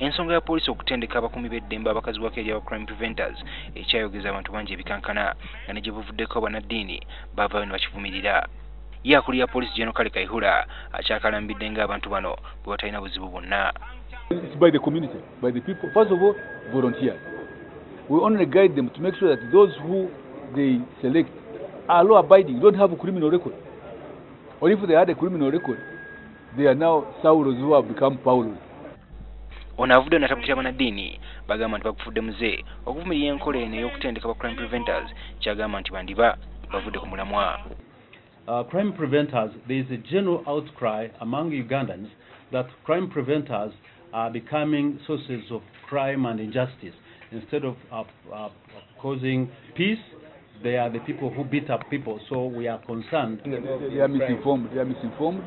ensonga ya poliisi okutendeka abakumi b'eddembe abakazi wake aba crime preventers ekyayogeza abantu bangi ebikankana nga ne gye buvuddeko bannaddiini baavayo ne bakivumirira ye akulira poliisi geno kale kaihura akyakalambidde ng'abantu bano bwe batalina buzibu bwonna by the community, by the people. First of all, volunteers. We only guide them to make sure that those who they select are law abiding, don't have a criminal record. Or if they had a criminal record, they are now Saulos who have become Paulos. Ono avudde n'atabukira bannaddiini bagamba nti bakufudde muze okuvumirira enkola eno ey'okutendeka ba crime preventers kyagamba nti bandiba bavudde ku mulamwa uh, crime preventers, there is a general outcry among Ugandans that crime preventers are becoming sources of crime and injustice. Instead of uh, uh, causing peace, they are the people who beat up people. So we are concerned. They, they, they are misinformed. They are misinformed.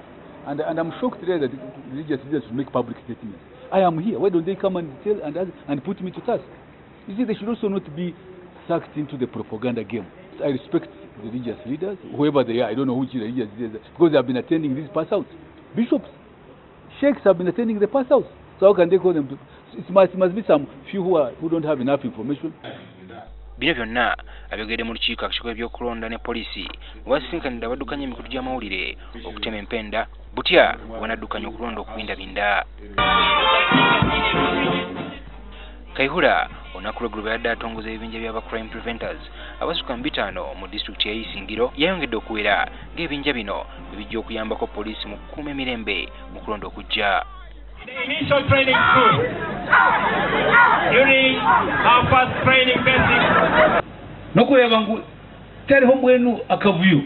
And, and I'm shocked today that religious leaders should make public statements. I am here. Why don't they come and tell and, and put me to task? You see, they should also not be sucked into the propaganda game. I respect religious leaders, whoever they are. I don't know which religious leaders, because they have been attending these pass outs. Bishops, sheikhs have been attending the pass outs. So how can they call them? It must, it must be some few who, are, who don't have enough information. Abyogedde mu lukiiko akakiiko ebyokulonda ne poliisi bwasisinkanira abaddukanya emikutu gy'amawulire okutema empenda butya bwanaddukanya okulonda okubindabinda kaihura olunaku lweggulo bweyadde atongoza ebibinja by'aba crime preventers abasukka mu disitulikiti ey'isingiro yayongedde okuwera ng'ebinja bino bwe bijja okuyambako poliisi mu kukuuma emirembe mu kulonda okujja initial training school. During our first nokulaba ngu taliho mbwenu akavuyo.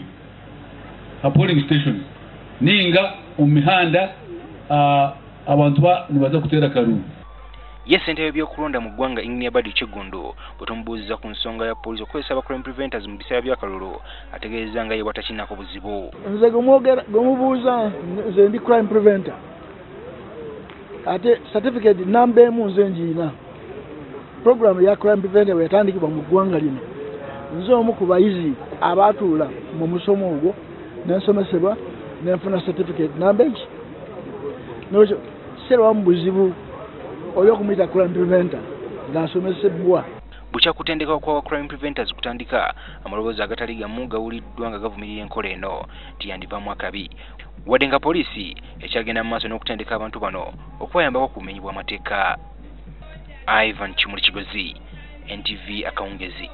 Ka polling station. Ninga mu mihanda ah, abantu ba nibaza kuteera kalungu ye ssentebe by'okulonda mu ggwanga ingnia badi kiggundu bwe tumubuuziza ku nsonga ya poliisi okukozesa aba crime preventers mu biseera by'akalulu ategeeza nga ye bwatakinako buzibu. Nze gwemwogera gwemubuuza nze ndi crime preventer. Ate certificate namba emu nze ngiina program ya crime preventer bwe yatandikibwa mu ggwanga lino nze omu ku bayizi abaatuula mu musomo ogwo nensomesebwa nenfuna certificate. Namba eki nekyo sirawamu buzibu olwokumuyita crime preventer ng'asomesebwa bukya kutendeka kwa crime preventers kutandika amaloboozi agatali gamu gawuliddwa nga gavumirira enkola eno tiyandivaamu akabi. Wadde nga poliisi ekyagenda mu maaso n'okutendeka abantu bano okubayambako ku bumenyi bw'amateeka ivan kimuli kigozi ntv akawungezi